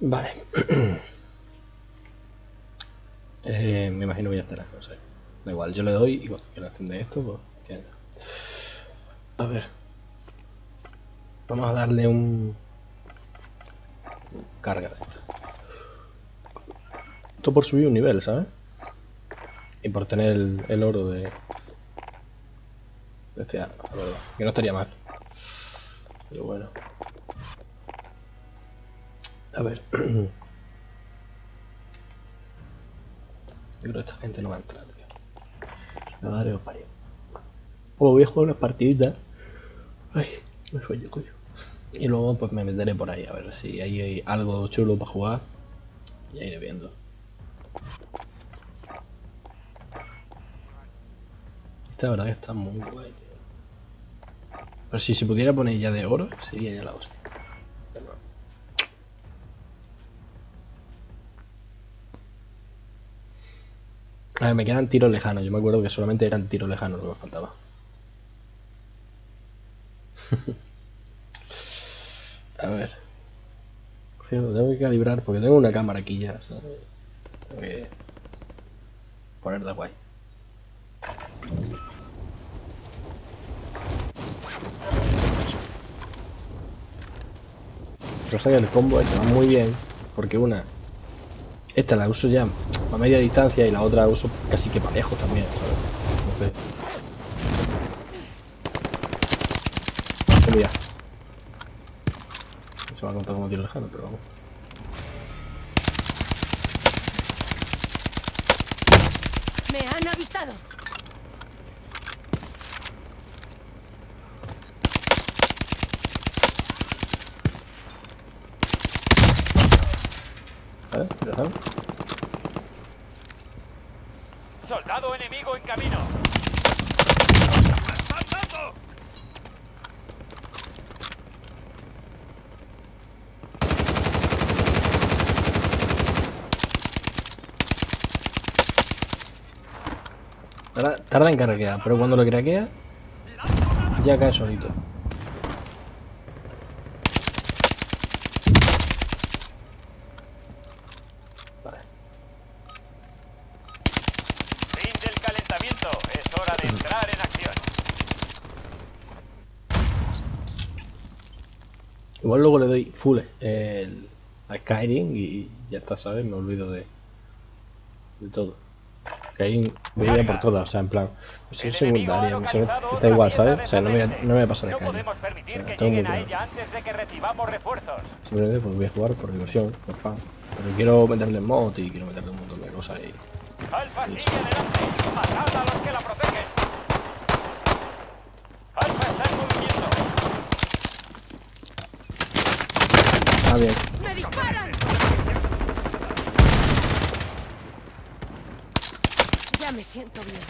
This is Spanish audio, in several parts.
Vale. eh, me imagino que ya estará, no sé. Da igual, yo le doy y cuando quiera encender esto, pues. A ver. Vamos a darle un... Carga de esto. Esto por subir un nivel, ¿sabes? Y por tener el, oro de... de este arma, verdad. Que no estaría mal. Pero bueno. A ver. Yo creo que esta gente no va a entrar, tío. La madre parió. O voy a jugar unas partiditas. Ay, me sueño, coño. Y luego pues me meteré por ahí a ver si hay algo chulo para jugar. Ya iré viendo. Esta verdad que está muy guay, tío. Pero si se pudiera poner ya de oro, sería ya la hostia. A ver, me quedan tiros lejanos. Yo me acuerdo que solamente eran tiros lejanos lo que me faltaba. A ver. Tengo que calibrar porque tengo una cámara aquí ya, ¿sabes? Tengo que ponerla guay. Pasa que el combo va muy bien porque una esta la uso ya a media distancia y la otra la uso casi que para lejos también, ¿sabes? Entonces... Mira. Se va a contar como tiro lejano, pero vamos. Me han avistado. ¿Vale? Ya sabes. En camino. Tarda, tarda en craquear, pero cuando lo craquea ya cae solito. Vale. Fin del calentamiento. Es hora de entrar en acción. Igual luego le doy full el, a Skyrim y ya está, ¿sabes? Me olvido de, de todo. Skyrim voy a ir a por todas, o sea, en plan, El es secundaria, misión, localizado está igual, ¿sabes? O sea, no me, voy a- satélite. no me voy a pasar Skyrim. O sea, tengo muy claro. Simplemente pues voy a jugar por diversión, por fan. Pero quiero meterle mod y quiero meterle un montón de cosas y sigue adelante. Matad a los que la protegen. Alfa está en movimiento. Ah, bien. ¡Me disparan! Ya me siento bien.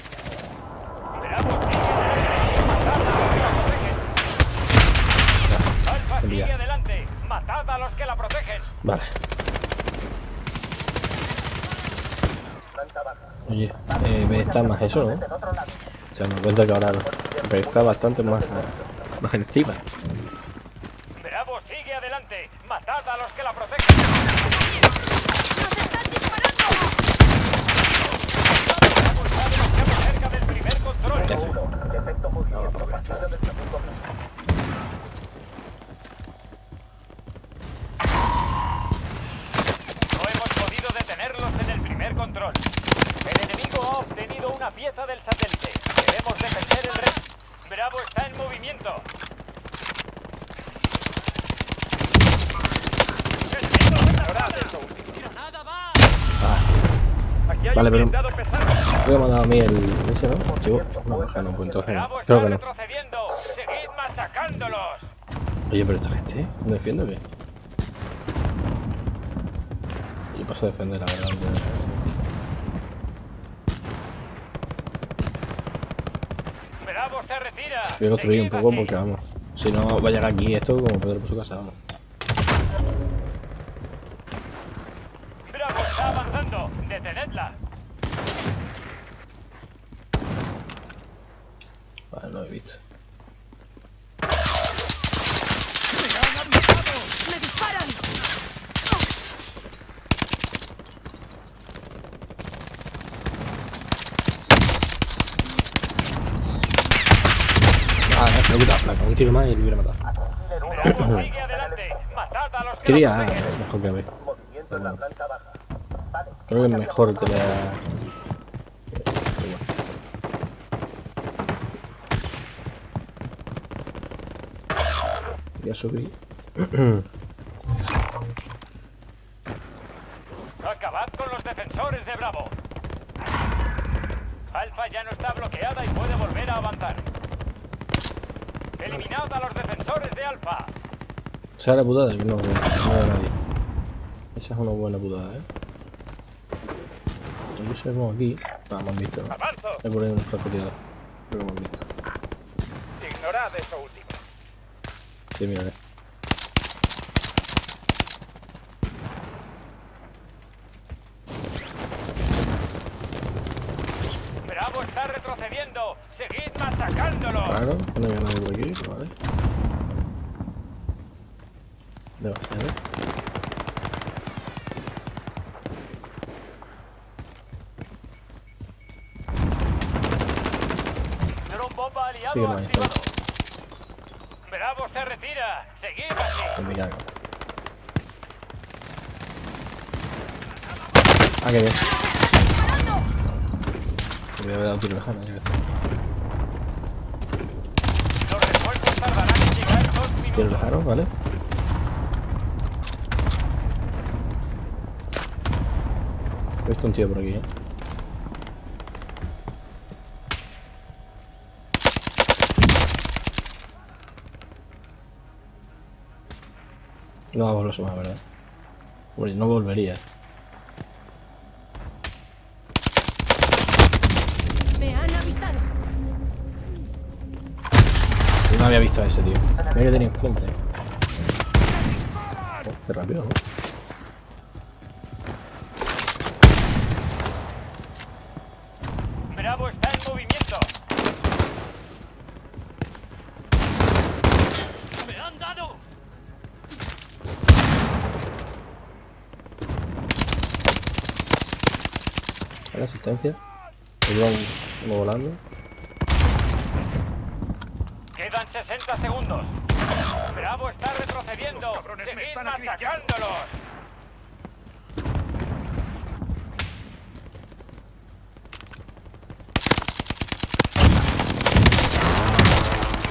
Alfa sigue adelante. Matad a los que la protegen. Vale. Oye, eh, me está más eso, ¿no? O sea, me cuenta que ahora me está bastante más, más encima. Bravo sigue adelante. Matad a los que la protegen. ¡Nos están disparando! Bravo está demasiado cerca del primer control. Ya sé. No hemos podido detenerlos en el primer control. El enemigo ha obtenido una pieza del satélite. Debemos defender el resto. Bravo está en movimiento. Enemigo separado. ¡Granada va! Ah, Aquí hay Vale, un pero- blindado pesado. creo que me ha dado a mí el... ese, ¿no? Chico, no, baja, no, pues entonces no. Bravo está Creo que no. Oye, pero esta gente, ¿no defiende o qué? Yo paso a defender, la verdad. Voy a construir un poco porque vamos. Si no, va a llegar aquí esto como Pedro por su casa, vamos. Bravo está avanzando. Detenedla. Ah, un tiro más y lo hubiera matado. Quería mejor que a ver. Creo que mejor que la subí. Acabad con los defensores de Bravo. Alfa ya no está bloqueada y puede volver a avanzar. Eliminad a los defensores de Alfa. O sea, la putada que no, no a nadie. Esa es una buena putada, eh. Yo sabemos aquí. Ah, me han visto. ¿no? Avanzo. He ponido un francotirador. Que me han visto. Ignorad eso último. Sí, mira, eh. Bravo está retrocediendo. Seguid machacándolo. Claro, no hay nadie por aquí, pero vale. Demasiado. Dron bomba aliado Sigue. Bravo se retira. Seguid así. Ah, qué bien. Me voy a dado un tiro lejano. Los refuerzos tardarán en llegar dos Tiro lejano, ¿vale? He visto un tío por aquí, eh. No va a volverse más, ¿verdad? Hombre, no volvería. Me han avistado. No había visto a ese tío. Mira que tenía enfrente. Oh, qué rápido, ¿no? Bravo está en movimiento. ¡Me han dado! Llevan uno volando. Quedan 60 segundos. Bravo está retrocediendo. Seguid machacándolos.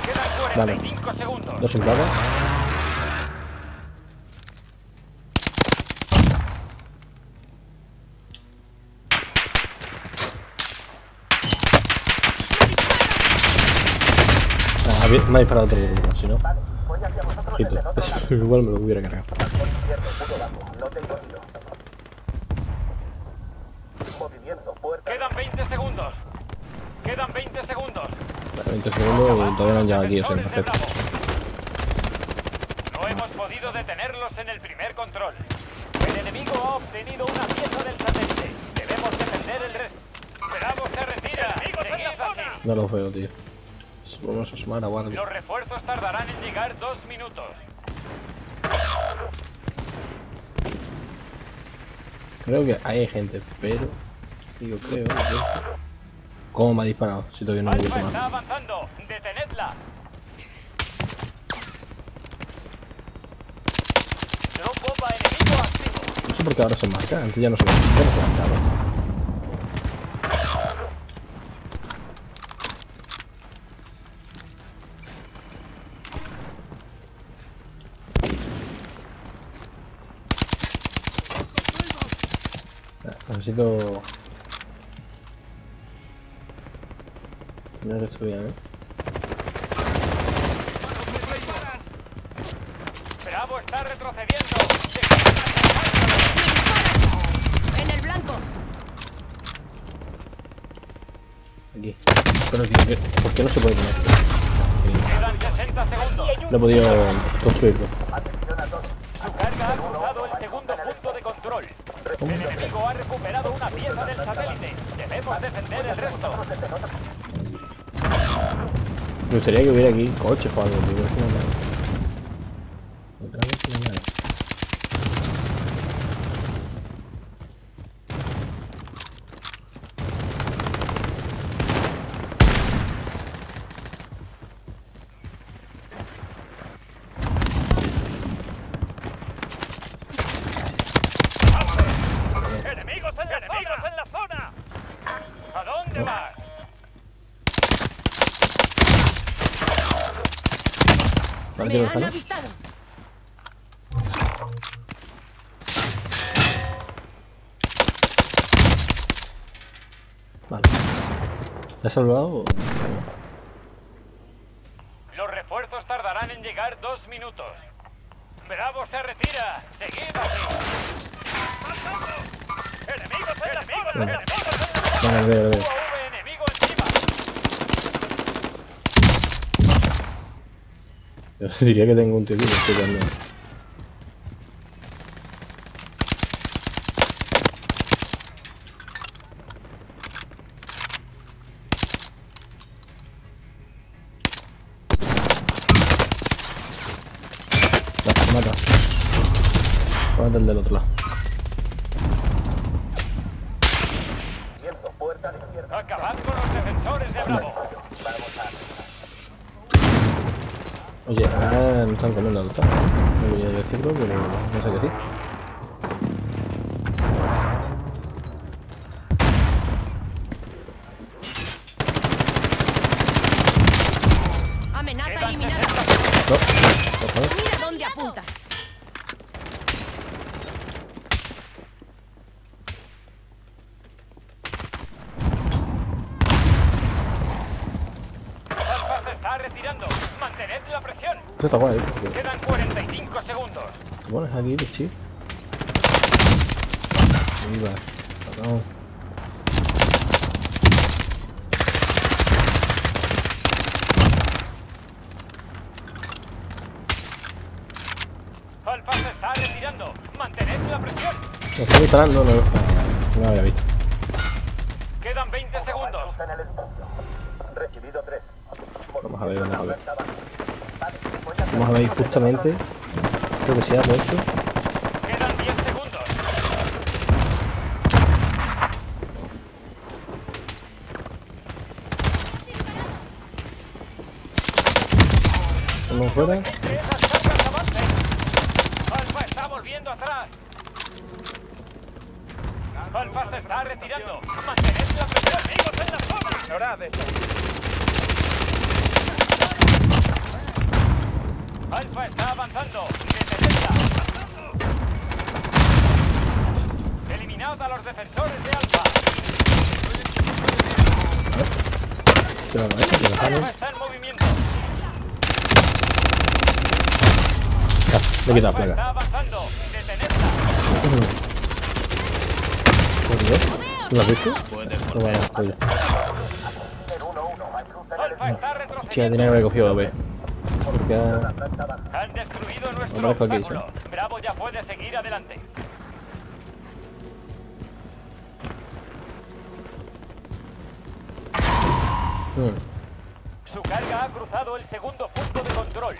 Quedan 45 segundos. Dos en me ha disparado otro grupo, si no. Ojito, ese igual me lo hubiera cargado. Quedan 20 segundos. Quedan 20 segundos. 20 segundos y todavía no han llegado aquí, o sea, perfecto. No hemos podido detenerlos en el primer control. El enemigo ha obtenido una pieza del satélite. Debemos defender el resto. Bravo se retira. No lo veo, tío. Volvemos a asomar a guardia. Los refuerzos tardarán en llegar dos minutos. Creo que hay gente, pero. Digo, creo. que- ¿Cómo me ha disparado? Si todavía no he Alfa visto está más. avanzando. Detenedla. Bomba enemigo activo. No sé por qué ahora se marca. Antes ya no se, ya no se marcaba. Necesito... Mirar esto bien, ¿eh? Bravo está retrocediendo. En el blanco. Aquí. Pero tío, ¿qué- ¿por qué no se puede poner? Quedan 60 segundos. No he podido construirlo. Su carga ha cruzado el segundo punto de control. El enemigo ha recuperado una Me gustaría que hubiera aquí coches o algo, tío. pero es que no hay. Otra vez no hay. quiero Me han dejarlo. avistado. Vale. ¿La has salvado? Los refuerzos tardarán en llegar dos minutos. Bravo se retira. Seguid así. ¡Enemigos en la zona! Veo. UAV enemigo encima. Yo diría que tengo un tío que estoy dando. Va, mata. Mata el del otro lado. Acabad con los defensores de Bravo. Oye, ahora no están comiendo, ¿no está? No voy a decirlo, pero no sé qué sí. Amenaza Quedan eliminada. 60 segundos. No, por favor. Mira dónde apuntas. Alfa se está retirando. Mantened la presión. Eso está guay, ¿eh? porque Quedan 45 segundos. te pones aquí, bichi. Ahí va. Cabrón. Alfa se está retirando. Mantened la presión. Disparando, no, no lo había visto. Quedan 20 segundos. Recibido 3. Vamos a ver, vamos a ver. Vamos a ver justamente. Creo que se ha puesto. Quedan 10 segundos. Uno fuera. Que esas cargas avancen. Alfa está volviendo atrás. Alfa se está retirando. Mantened la presión. Amigos en la zona. Ignorad esto. Alfa está avanzando. Detenedla. Eliminad a los defensores de Alfa. Alfa está en movimiento. Le he quitado la plaga. está avanzando. Detenedla. ¿No lo has visto? No está Hostia, retrocediendo. tenía que haber cogido B. Porque ha... Han destruido nuestro obstáculo. Bravo ya puede seguir adelante. Mm. Su carga ha cruzado el segundo punto de control.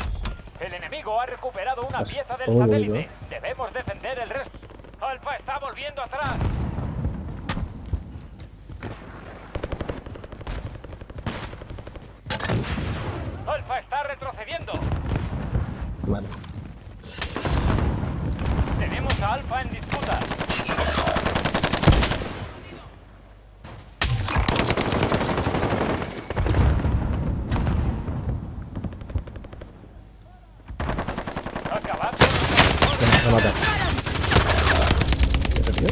El enemigo ha recuperado una Pues, pieza del satélite. bien. Debemos defender el resto. Alfa está volviendo atrás. Alfa está retrocediendo. Vale. Tenemos a Alfa en disputa. Acabad con los Venga, se mata. ¿Qué te tío?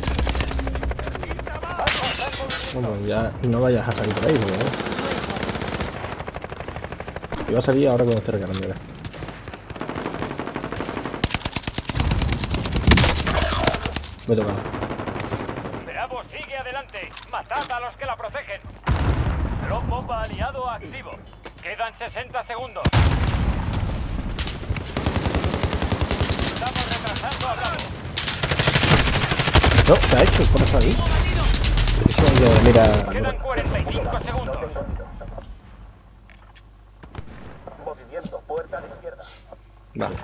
Alfa está en movimiento. Bueno, ya no vayas a salir por ahí, porque... Iba a salir ahora cuando esté recargando. Me toca. Bravo sigue adelante. Matad a los que la protegen. Dron bomba aliado activo. Quedan 60 segundos. Estamos retrasando a Bravo. No, ¿qué ha hecho? ¿Por eso ahí? Mira... Quedan 45 segundos. Movimiento, puerta de izquierda. Vale.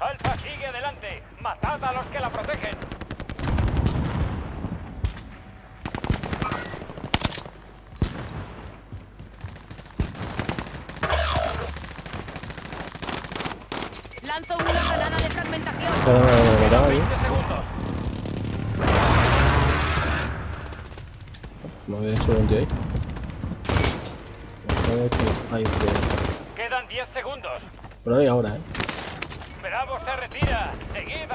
Alfa sigue adelante. Matad a los que la protegen. Lanzo una granada de fragmentación. Pero no, no, no, no, Quedan no, 20 segundos. no había hecho un tío ahí. No había hecho... Ahí, Quedan 10 segundos. Pero ahí ahora, ¿eh? Bravo se retira. Seguid.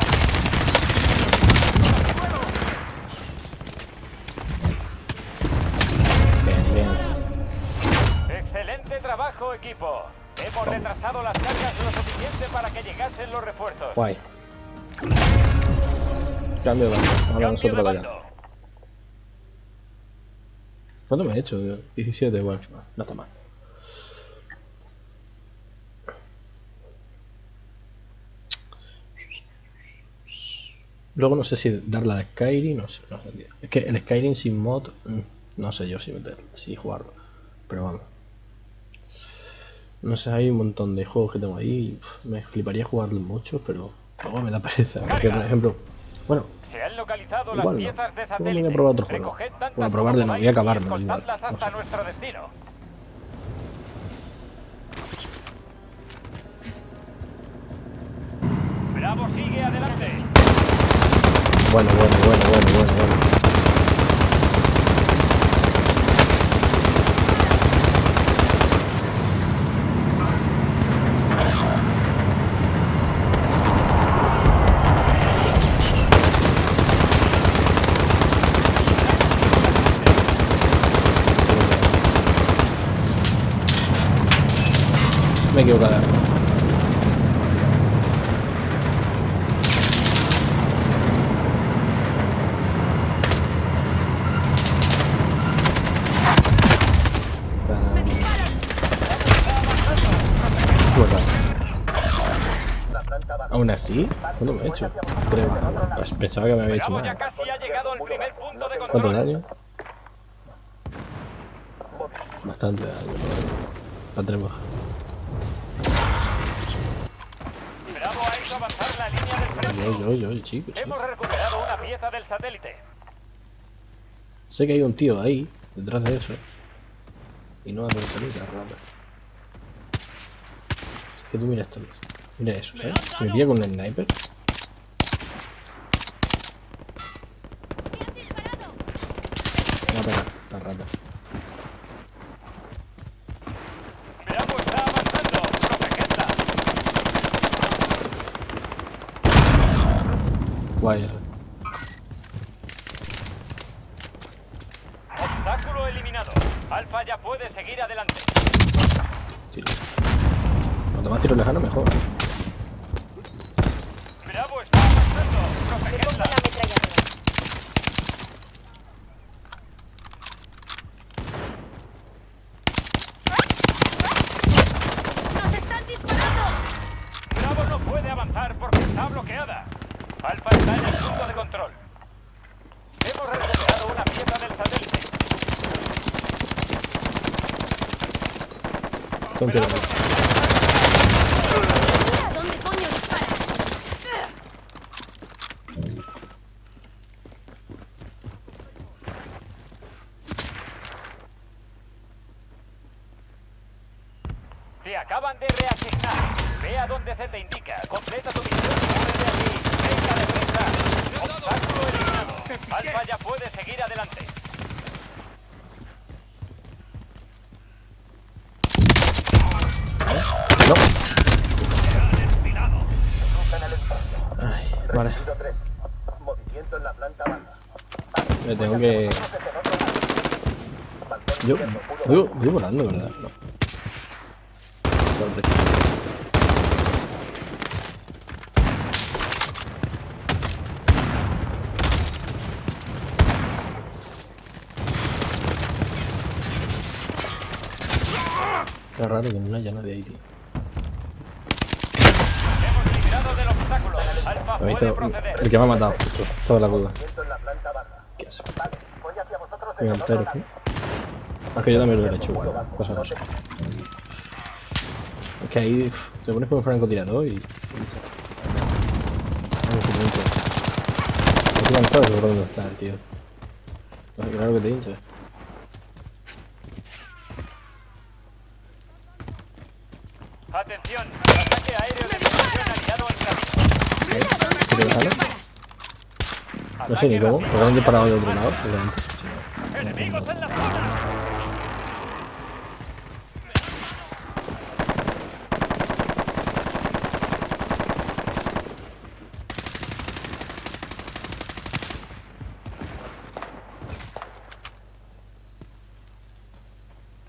Bien, bien. Excelente trabajo, equipo. Hemos retrasado las cargas lo suficiente para que llegasen los refuerzos. Guay. Cambio de bando. Ahora nosotros para allá. ¿Cuánto me he hecho? 17, bueno, no, está mal. Luego no sé si darle a Skyrim, no sé, no sé. Es que el Skyrim sin mod, mm, no sé yo si meterlo, si jugarlo. Pero vamos. No sé, hay un montón de juegos que tengo ahí. me fliparía jugarlos muchos, pero luego me da pereza. Porque, por ejemplo, bueno, Se han localizado las Igual no. piezas de Luego me satélite. voy a probar otro juego. No, voy a igual, escoltadlas no hasta sé. nuestro destino. Bravo sigue adelante. bueno, bueno, bueno, bueno, bueno, bueno. Me baja. Aún así, ¿cuánto me he hecho? Tres. Pues pensaba que me había hecho más. ¿Cuánto daño? Bastante daño. Para tres Yo, yo, yo, chicos. Hemos recuperado una pieza del satélite. Sé que hay un tío ahí, detrás de eso. Y no hace salir la rata. Es que tú mira esto. Mira eso, ¿sabes? Me pilla con un sniper. Me va a pegar la rata. Bravo está avanzando. Protegedla. Guay eso. Obstáculo eliminado. Alfa ya puede seguir adelante. Tiro. Cuanto más tiro lejano, mejor. Bravo está avanzando. Protegedla. ¡Nos están disparando! Bravo no puede avanzar porque está bloqueada. Alfa está en el punto de control. Hemos recuperado una pieza del satélite. Con tiro. ¿A dónde coño dispara? Te acaban de reasignar. Ve a donde se te indica. Completa tu misión y muévete aquí. Venga deprisa. Obstáculo eliminado. Alfa ya puede seguir adelante. No. Cruzan el espacio. Ay, vale. Recibido 3. Movimiento en la planta baja. Me tengo que. Balcón Yo. Voy, voy volando, ¿verdad? No. Qué raro que no haya nadie ahí, tío. Hemos visto el que me ha matado, toda la baja. ¿Qué voy Es que yo también lo hubiera hecho igual, cosa no sé. Es que ahí uf, te pones un francotirador y. y listo. Vamos, que te hincha. No te cansado dónde está el tío. Claro que te hincha. Atención. Ataque aéreo de. No sé ni cómo, porque han disparado de otro lado, seguramente. ¡Enemigos en la zona!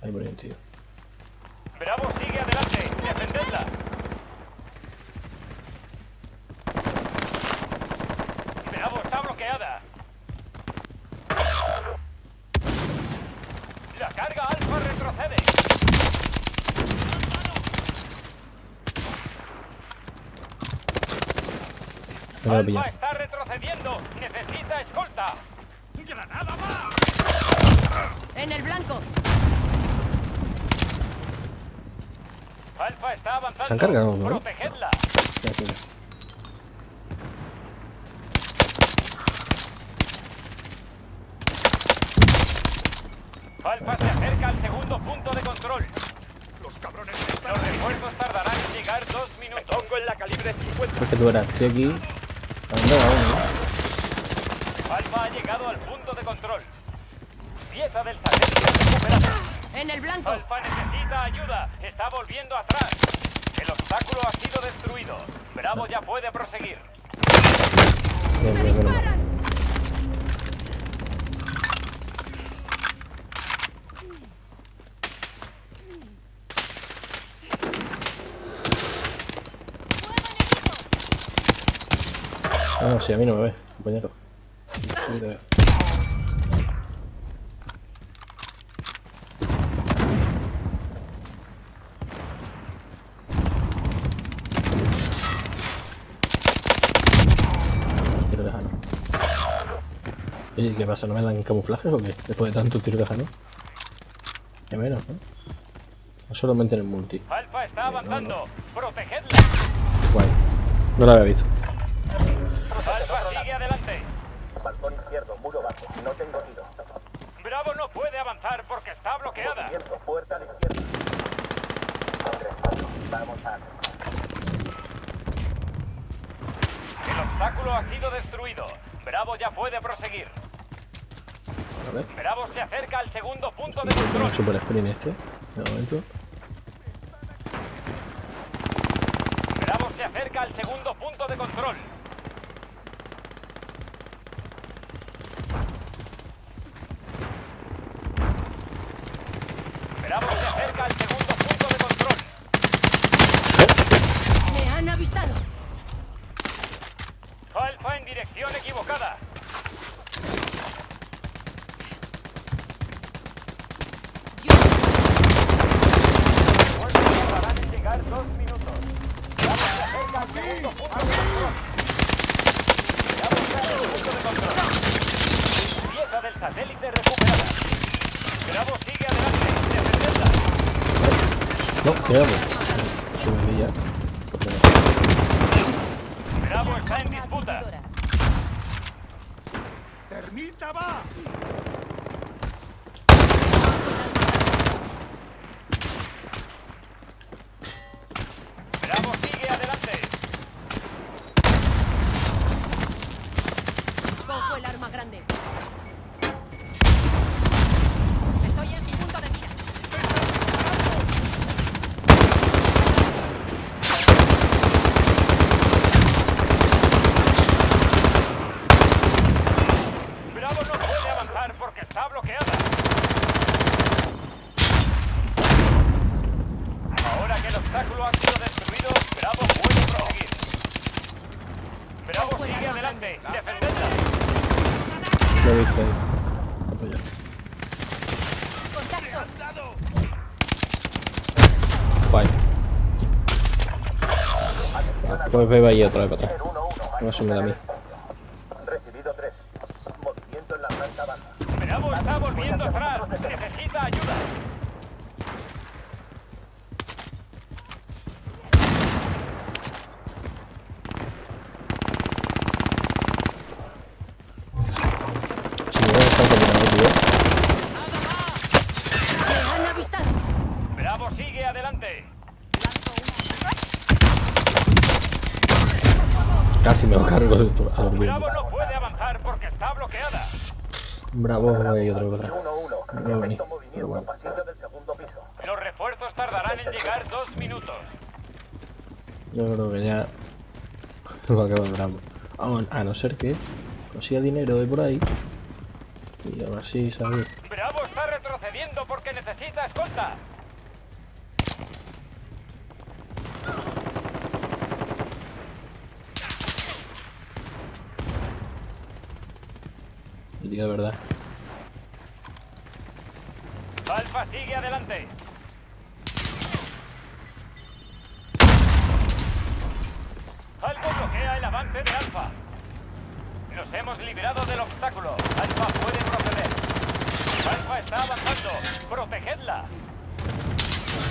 Ahí por ahí, tío. Bravo sigue adelante. Defendedla. Bravo está bloqueada. La carga alfa retrocede. Me lo he Alfa pillado. está retrocediendo. Necesita escolta. ¡Granada más! En el blanco. Alfa está avanzando. Se han cargado, ¿no? Protegedla. Ya, tío. Alfa se acerca al segundo punto de control. Los cabrones Los refuerzos tardarán en llegar dos minutos. pongo en la calibre 50. Es que tú eras, estoy aquí. ¿A dónde va uno? eh? Alfa ha llegado al punto de control. Pieza del satélite recuperada. En el blanco. Alfa necesita ayuda. Está volviendo atrás. El obstáculo ha sido destruido. Bravo ya puede proseguir. Bien, bien, bien, bien. No, no, si a mí no me ve, compañero. Sí, te veo. Tiro de jano. Oye, ¿qué pasa? ¿No me dan camuflajes o qué? Después de tanto tiro de jano. Que menos, ¿no? O solamente en el multi. Alfa está avanzando. Protegedla. Guay. No lo había visto. No tengo tiro. Bravo no puede avanzar porque está bloqueada. Movimiento, puerta a la izquierda. Respaldo. Vamos a... El obstáculo ha sido destruido. Bravo ya puede proseguir. A ver. Bravo se acerca al segundo punto de control. super sprint este. De momento. Bravo se acerca al segundo punto de control. Pues ve ahí otra vez para atrás. 1-1. No se me da a mí. Recibido 3. Movimiento en la planta baja. Bravo está volviendo atrás. Necesita ayuda. Si me voy a estar combinando, tío. Me han avistado. Bravo sigue adelante. Casi me lo cargo de tu- a dormir. Bravo no puede avanzar porque está bloqueada. Bravo, hay otro para Y atrás. 1-1. No, ni. Efecto Pero movimiento. bueno. Pasillo del segundo piso. Los refuerzos tardarán en llegar dos minutos. Yo creo que ya va a acabar bravo. Vamos, a no ser que consiga dinero de por ahí. Y ahora sí, ¿sabes? Bravo está retrocediendo porque necesita escolta. De verdad. Alfa sigue adelante. Algo bloquea el avance de Alfa. Nos hemos liberado del obstáculo. Alfa puede proceder. Alfa está avanzando. Protegedla.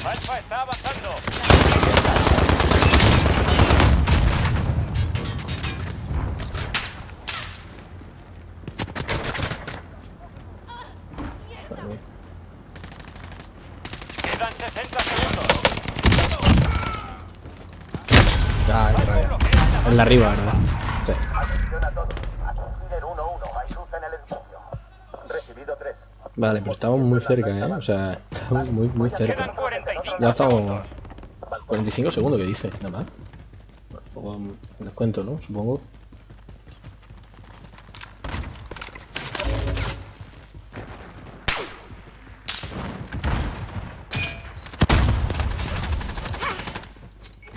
Alfa está avanzando. Quedan 60 segundos. Ah, qué En la arriba, de Vale, pero estamos muy cerca, ¿eh? O sea, estamos muy, muy Quedan cerca. 45 Ya estamos... segundos. 45 segundos que dice, nada más. Bueno, luego mm, descuento, ¿no? Supongo.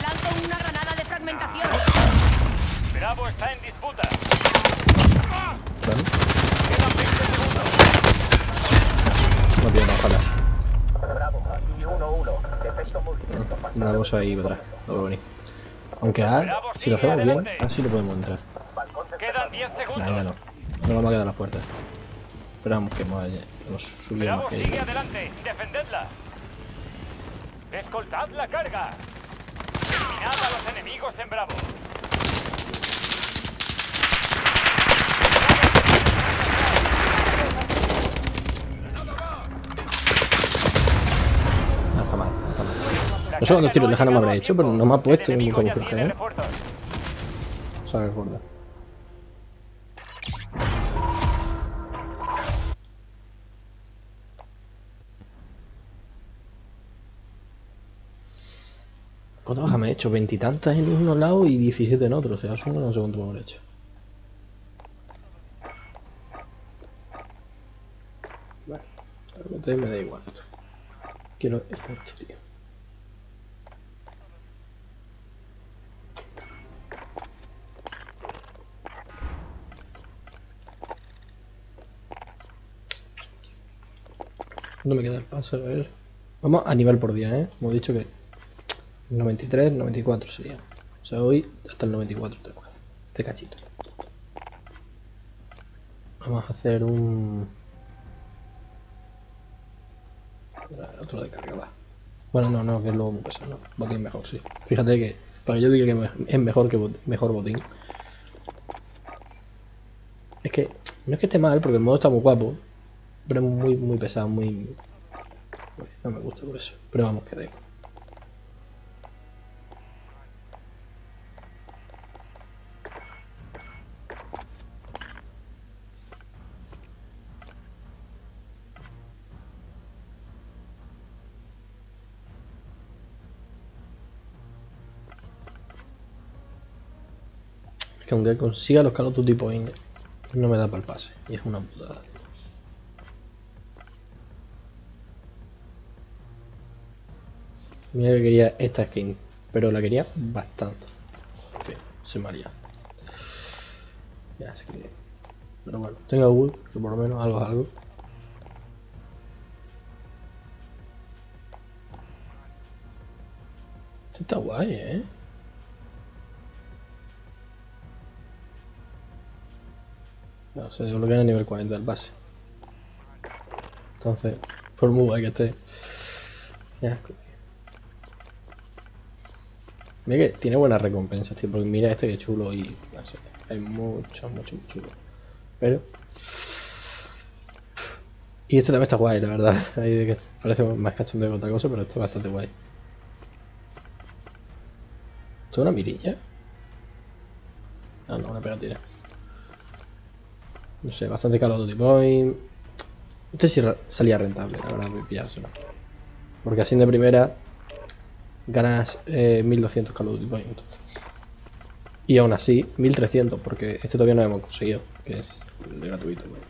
Lanzo una granada de fragmentación. Bravo está en disputa. Vale. Quedan 20 segundos. No pierdo, ojalá. Bravo. Aquí 1-1. Detecto movimiento. Cosa ahí para atrás. No va a venir. Aunque A, si lo hacemos bien, así lo podemos entrar. Balcón Quedan 10 segundos. Nah, ya no. No vamos a quedar las puertas. Esperamos que hemos, hemos subido Bravo más que sigue adelante. Defendedla. Escoltad la carga. Eliminad a los enemigos en Bravo. No está mal, no está mal. La No sé cuántos tiros lejanos me habrá hecho, pero no me ha puesto ningún camuflaje, ¿eh? Sabe gorda. ¿Cuántas bajas me he hecho? Veintitantas en unos lados y 17 en otros. O sea, eso no sé cuánto me habré hecho. Vale, realmente me da igual esto. Quiero esto, tío. No me queda el paso, a ver. Vamos a nivel por día, ¿eh? Hemos dicho que 93, 94 sería. O sea, hoy hasta el 94 tengo este cachito. Vamos a hacer un... Otro de carga, va. Bueno, no, no, que es luego muy pesado, no. Botín mejor, sí. Fíjate que, para que yo diga que es mejor que bot- mejor botín. Es que, no es que esté mal, porque el modo está muy guapo, pero muy, muy pesado, muy... No me gusta por eso. Pero vamos, que da que aunque consiga los Call of Duty Points, no me da para el pase. Y es una putada. Mira que quería esta skin, pero la quería bastante. En fin, se me. Ya, es que... Pero bueno, tengo Google, que por lo menos algo es algo. Esto está guay, ¿eh? No, se desbloquea a nivel 40 del pase. Entonces, por muy guay que esté. Ya, Mira que tiene buenas recompensas, tío, porque mira este que chulo y no sé, hay mucho, mucho, muy chulo. Pero. Y este también está guay, la verdad. Ahí de que parece más cachondeo que otra cosa, pero está bastante guay. ¿Esto es una mirilla? Ah, no, una pegatina. No sé, bastante Call of Duty Point. Este sí salía rentable, la verdad, de pillárselo. Porque así de primera ganas eh, 1200 Call of Duty Point. entonces. Y aún así, 1300, porque este todavía no hemos conseguido, que es de gratuito. bueno.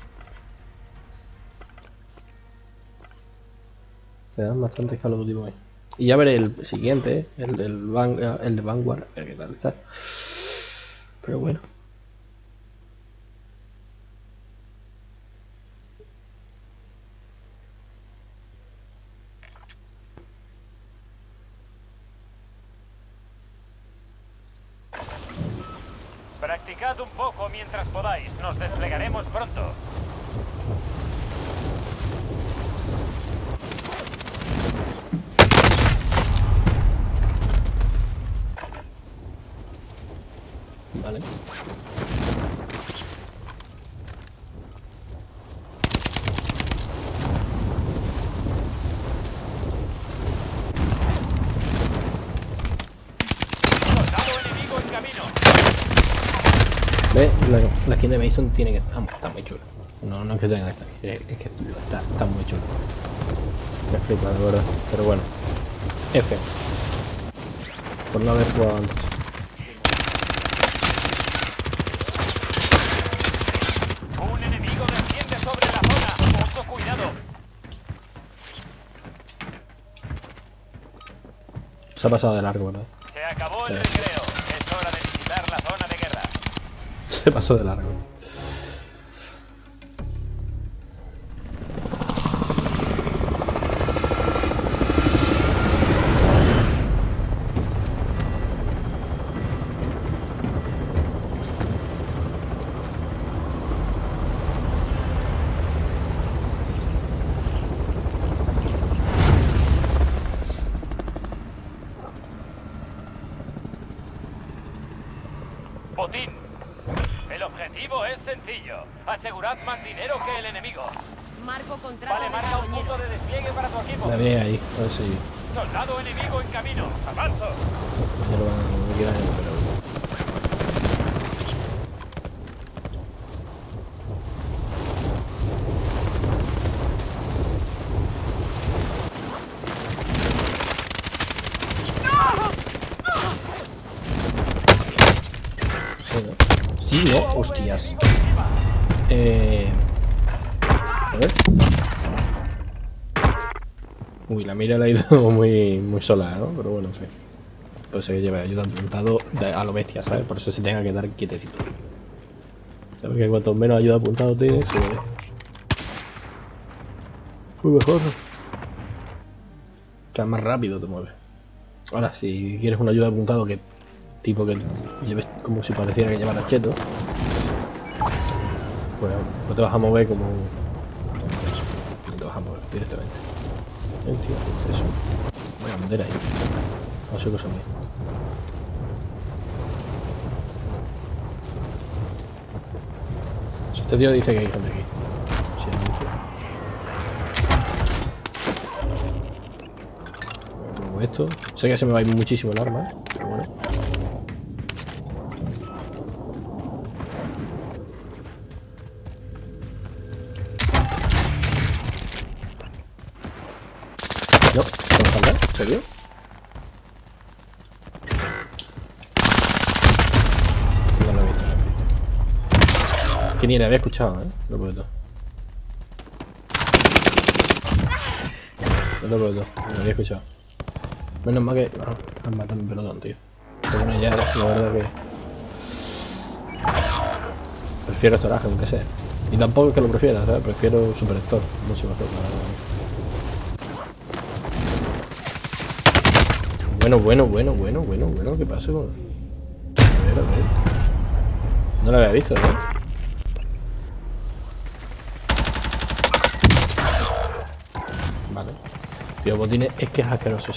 Te dan bastante Call of Duty Mobile. Y ya veré el siguiente, el, del Van- el de Vanguard, a ver qué tal está. Pero bueno. Practicad un poco mientras podáis. Nos desplegaremos pronto. Vale. Soldado enemigo en camino. Ve, la, la skin de Mason tiene que estar está muy chula. No, no es que tenga que estar, es es que está, está muy chula. Me flipa, de verdad. Pero bueno. F. Por no haber jugado antes. Un enemigo desciende sobre la zona. Mucho cuidado. Se ha pasado de largo, ¿verdad? Se acabó el Sí. recreo. Es hora de visitar la zona de guerra. Se pasó de largo. Objetivo es sencillo. Asegurad más dinero que el enemigo. Marco contrato Vale, marca un punto de despliegue para tu equipo. La ve ahí, a ver si Soldado enemigo en camino. Avanzo. ya lo van a liquidar, pero. Sí, ¿no? Sí, no, hostias. Eh... A ver. Uy, la mira la ha ido muy, muy sola, ¿no? Pero bueno, en fin. Pues se lleva ayuda apuntado a lo bestia, ¿sabes? Por eso se tenga que dar quietecito. Sabes que cuanto menos ayuda apuntado tienes, pues... Muy mejor. O sea, más rápido te mueves. Ahora, si quieres una ayuda apuntado que tipo que lleves como si pareciera que llevara cheto, pues no te vas a mover como... No te vas a mover directamente. Hostia, eso. Voy a meter ahí. No sé cosa mía. Si este tío dice que hay gente aquí. Gente. Como esto. Sé que se me va a ir muchísimo el arma, ni había escuchado, ¿eh? Lo puedo lo puedo lo había escuchado. Menos mal que... Ah, han matado mi pelotón, tío. Pero bueno, ya, la verdad que... Prefiero estoraje, aunque sea. Y tampoco es que lo prefiera, ¿sabes? Prefiero Super Store, mucho mejor, la verdad. Bueno, bueno, bueno, bueno, bueno, bueno, ¿qué con...? A. No lo había visto, ¿no? Vale. Botines es que es asqueroso.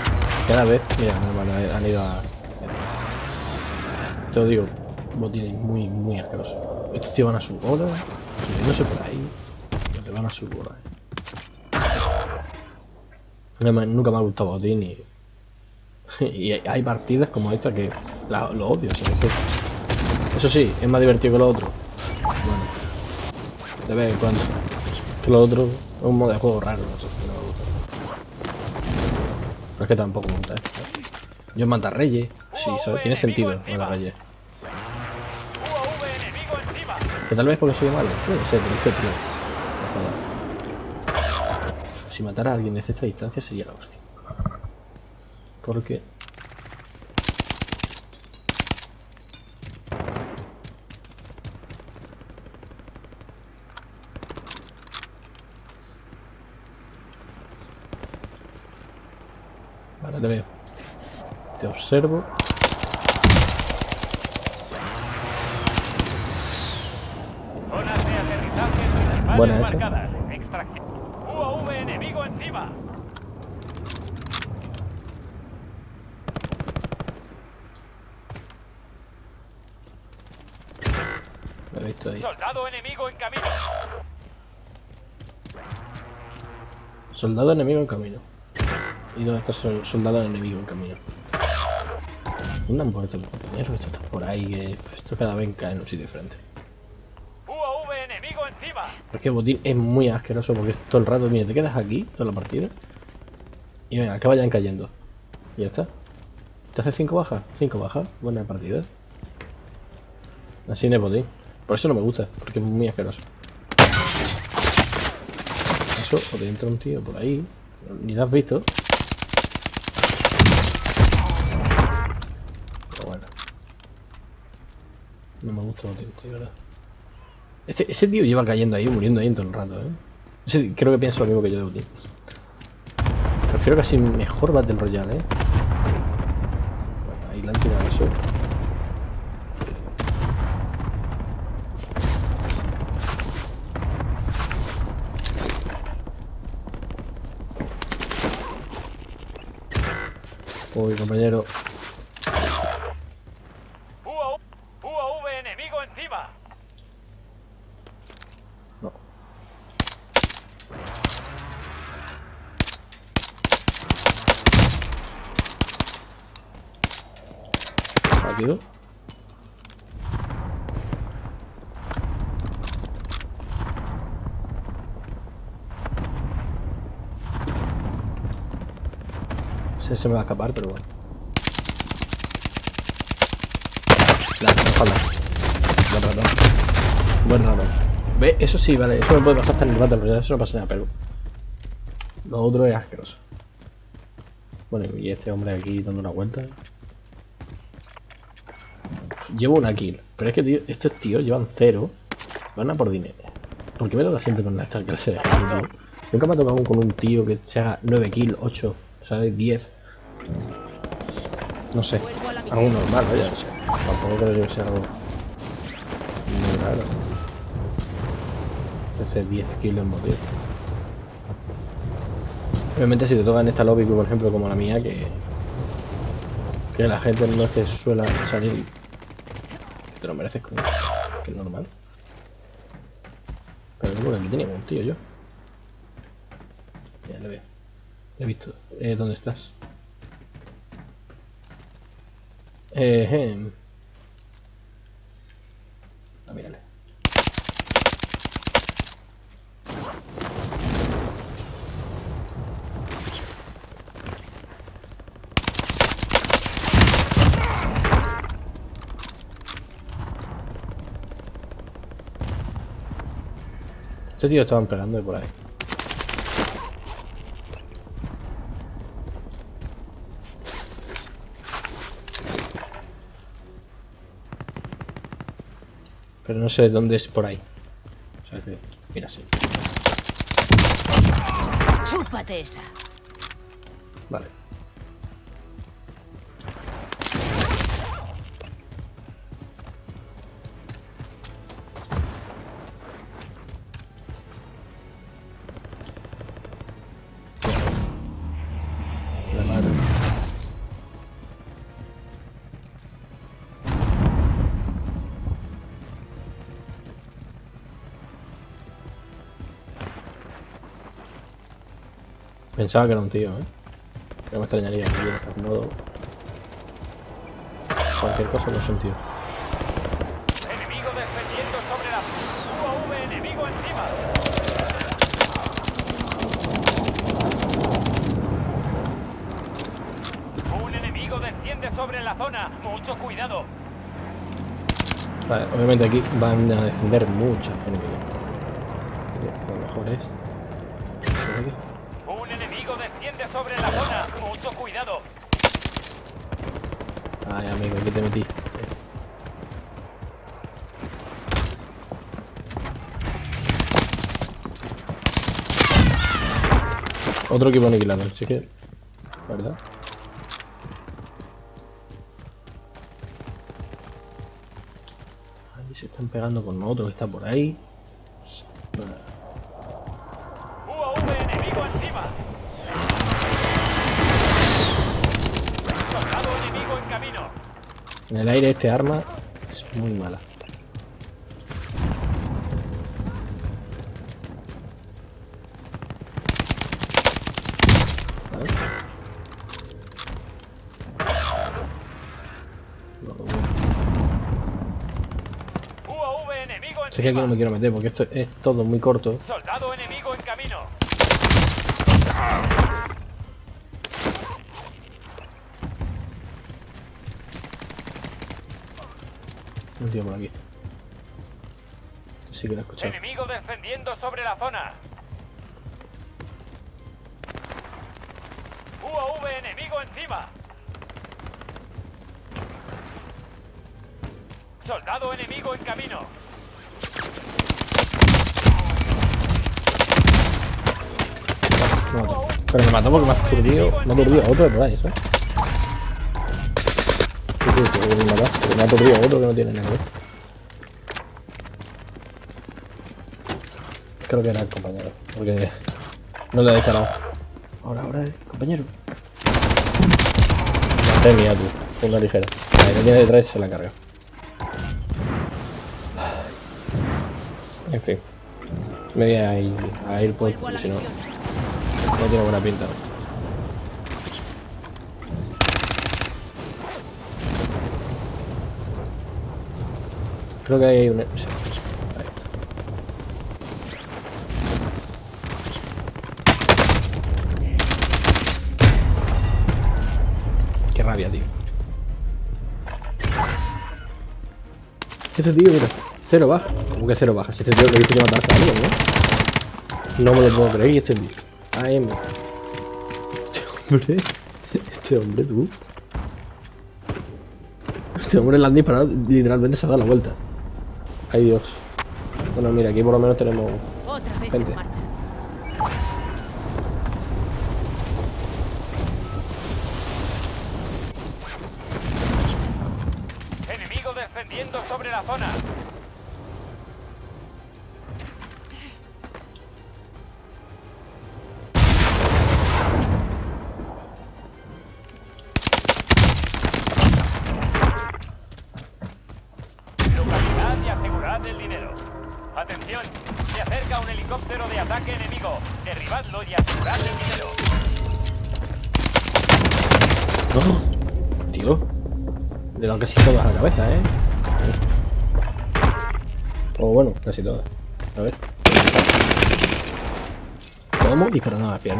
cada vez... Mira, normal, han ido a... Te lo digo, botines muy, muy asquerosos. Estos tíos van a su bola, subiéndose por ahí. Te van a su bola. Me- Nunca me ha gustado botín y... Hay partidas como esta que lo odio, Eso sí, es más divertido que lo otro. Bueno, de vez en cuando. Que lo otro es un modo de juego raro. Pero es que tampoco me gusta esto. Yo mata reyes, sí, ¿sabes? Tiene sentido matar reyes. Que tal vez porque soy malo, puede ser, pero es que tío. no si matara a alguien desde esta distancia sería la hostia. Porque... Vale, te veo. Te observo. Buena esa. UAV enemigo encima. Lo he visto ahí. Soldado enemigo en camino. Soldado enemigo en camino. ¿Y dónde está el soldado enemigo en camino? ¿Dónde han muerto mis compañeros? Esto está por ahí, que esto cada vez cae en un sitio diferente. UAV enemigo encima. Porque botín es muy asqueroso porque todo el rato, mira, te quedas aquí toda la partida y venga, que vayan cayendo. Y ya está. ¿Te hace 5 bajas? 5 bajas, buena partida. Así no es botín. Por eso no me gusta, porque es muy asqueroso. Eso, o te entra un tío por ahí, ni lo has visto. Pero bueno. No me gusta botín, tío, ¿verdad? Este- ese tío lleva cayendo ahí, muriendo ahí todo el rato, ¿eh? Creo que piensa lo mismo que yo de Botín. Prefiero casi mejor Battle Royale, ¿eh? Bueno, ahí le han tirado eso. Uy, compañero. UAV, UAV enemigo encima. No. Rápido. Se, me va a escapar, pero bueno. La espalda. Buen ratón. Buen ratón. ¿Ve? Eso sí, vale. Eso me puede pasar hasta en el Battle Royale. Eso no pasa nada, pero... Lo otro es asqueroso. Bueno, y este hombre aquí dando una vuelta. Llevo una kill. Pero es que, tío, estos tíos llevan cero. Van a por dinero. ¿Por qué me toca siempre con esta clase de gente? Nunca me ha tocado con un tío que se haga 9 kills, 8, ¿sabes? 10. No sé. Algo normal, vaya. o sea, tampoco creo yo que sea algo muy raro. Ese 10 kilos en motivo. Obviamente si te toca en esta lobby, por ejemplo, como la mía, que... Que la gente no es que suela salir. Te lo mereces como... Que es normal. Pero bueno, aquí tenía un tío yo. Ya le veo. Le he visto. Eh, ¿Dónde estás? Eh. Ah, mírale. Este tío estaban pegando por ahí. Pero no sé dónde es por ahí. O sea que, mira, sí. Chúpate esa. Vale. Pensaba que era un tío, ¿eh? No me extrañaría que hubiera modo. Cualquier cosa no es un tío. Enemigo defendiendo sobre la... UAV enemigo encima. Un enemigo desciende sobre la zona. Mucho cuidado. Vale, obviamente aquí van a defender muchos enemigos. Lo mejor es. ¿eso de aquí? Sobre la zona. Mucho cuidado. Ay, amigo, aquí te metí. Otro equipo aniquilado, así que. ¿Verdad? Ahí se están pegando con otro que está por ahí. UAV enemigo encima. Soldado enemigo en camino. En el aire este arma es muy mala. Sé que aquí no me quiero meter porque esto es todo muy corto. Soldado enemigo en camino. Un tío por aquí. Sí que lo he escuchado. Enemigo descendiendo sobre la zona. UAV enemigo encima. Soldado enemigo en camino. Pero me mató porque me ha aturdido. Me ha aturdido a otro de por ahí, ¿sabes? Sí, sí, sí, que me mató. Me ha aturdido a otro que no tiene ver. Creo que era el compañero. Porque no le he disparado. Ahora, ahora, compañero. La es mía, tú. La ligera. La que tiene detrás se la carga. En fin. Me voy a ir a ir la si no. No tiene buena pinta. Creo que hay un... ahí está. Qué rabia, tío. Ese tío, mira, cero baja. ¿Cómo que cero baja? Si este tío lo visto yo matar a alguien, ¿no? No me lo puedo creer y este tío. AM. Este hombre. Este hombre, tú. Este hombre le han disparado, literalmente se ha dado la vuelta. Ay Dios. Bueno, mira, aquí por lo menos tenemos. Gente.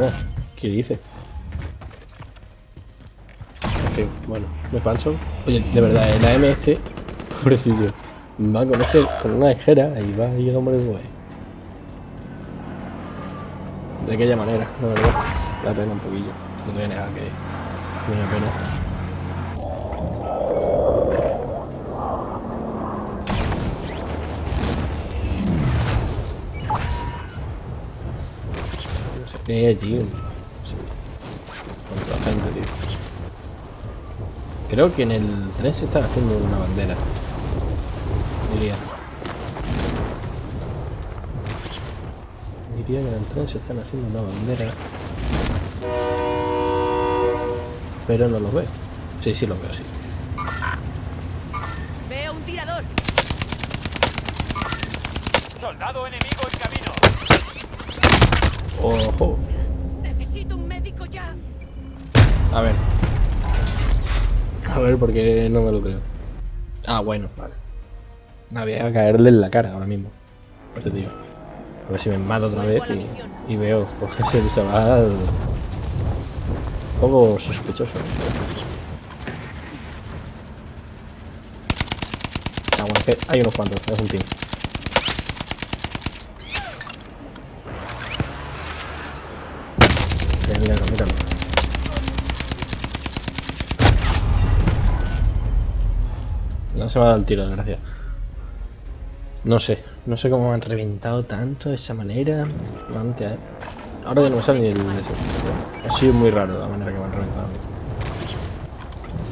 Disparando a las piernas. ¿Qué dice? En fin, bueno, muy falso. Oye, de verdad, el AM este, pobrecillo, va con este, con una ejera y va ahí el hombre de De aquella manera, la verdad. Da pena un poquillo. No te voy a negar que me da pena. Qué, tío. Sí. Contra gente, tío. Creo que en el tren se está haciendo una bandera. Diría. Diría que en el tren se están haciendo una bandera. Pero no lo veo. Sí, sí lo veo, sí. Veo un tirador. Soldado enemigo. ¡Ojo! Necesito un médico ya. A ver. A ver, porque no me lo creo. Ah, bueno, vale. Ah, voy a caerle en la cara ahora mismo. Este tío. A ver si me mata otra vez y, veo cogerse el chaval. Un poco sospechoso. Ah, bueno, es que hay unos cuantos, es un team. Se me ha dado el tiro, gracias. No sé, no sé cómo me han reventado tanto de esa manera. Antes, eh. Ahora ya no me sale ni el de. Ha sido muy raro la manera que me han reventado.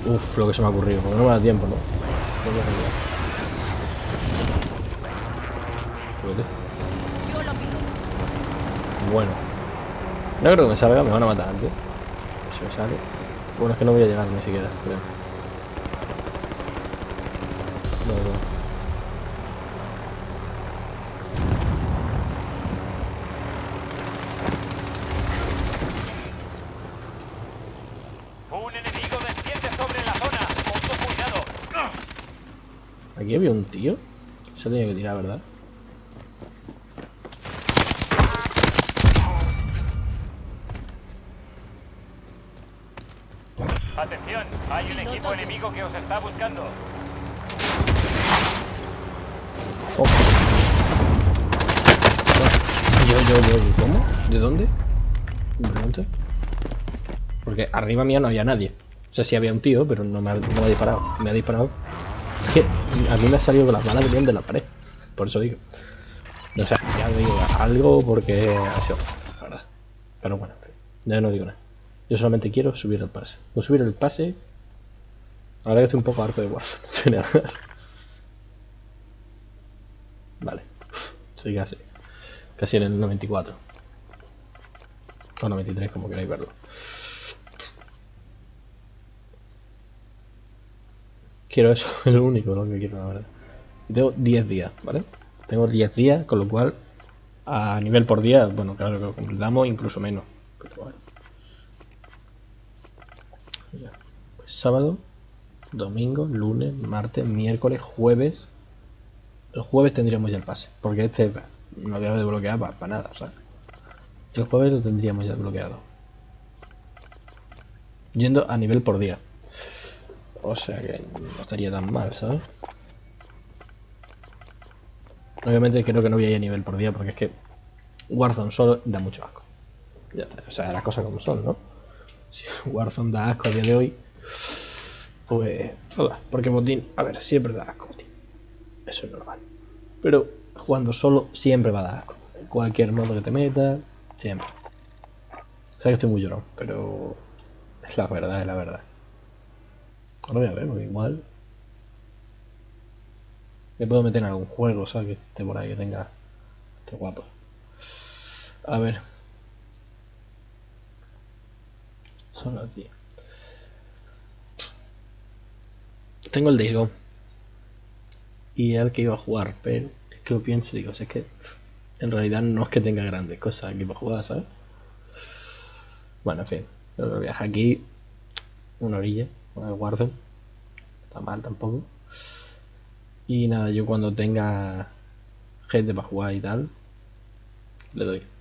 Uf, lo que se me ha ocurrido, porque no me da tiempo, ¿no? No me da. Bueno. No creo que me salga, me van a matar antes. Si me sale. Bueno, es que no voy a llegar ni siquiera, creo. Un enemigo desciende sobre la zona. Mucho cuidado. Aquí había un tío. Se tenía que tirar, ¿verdad? Atención, hay un equipo enemigo que os está buscando. ¿Cómo? ¿De dónde? ¿De? Porque arriba mía no había nadie. O sea, sí había un tío, pero no me ha, no me ha disparado. Me ha disparado. Es que a mí me ha salido con las balas venían de la pared. Por eso digo. No sé, ya digo algo porque ha sido la verdad. Pero bueno, ya no digo nada. Yo solamente quiero subir el pase. Con subir el pase. Ahora que estoy un poco harto de Warzone. no. Vale. Estoy casi. Casi en el 94. O 93, como queráis verlo. Quiero eso, es lo único lo que quiero, la verdad. Tengo 10 días, ¿vale? Tengo 10 días, con lo cual, a nivel por día, bueno, claro que lo completamos incluso menos. Pero bueno. Pues sábado, domingo, lunes, martes, miércoles, jueves. El jueves tendríamos ya el pase, porque este no lo voy a desbloquear para, nada, ¿sabes? El jueves lo tendríamos ya desbloqueado. Yendo a nivel por día. O sea que no estaría tan mal, ¿sabes? Obviamente creo que no voy a ir a nivel por día porque es que Warzone solo da mucho asco. Ya, o sea, las cosas como son, ¿no? Si Warzone da asco a día de hoy, pues... Hola, porque botín... A ver, siempre da asco, botín. Eso es normal. Pero jugando solo siempre va a dar cualquier modo que te metas, siempre. O sea que estoy muy llorón, pero es la verdad, es la verdad. Ahora voy a ver, porque igual me puedo meter en algún juego, ¿sabes? Que esté por ahí, que tenga... Esté guapo. A ver. Son las 10. Tengo el Days Gone. Y el que iba a jugar, pero que lo pienso digo, si es que en realidad no es que tenga grandes cosas aquí para jugar, ¿sabes? Bueno, en fin, yo viaje aquí, una orilla, una Warzone, está mal tampoco. Y nada, yo cuando tenga gente para jugar y tal, le doy.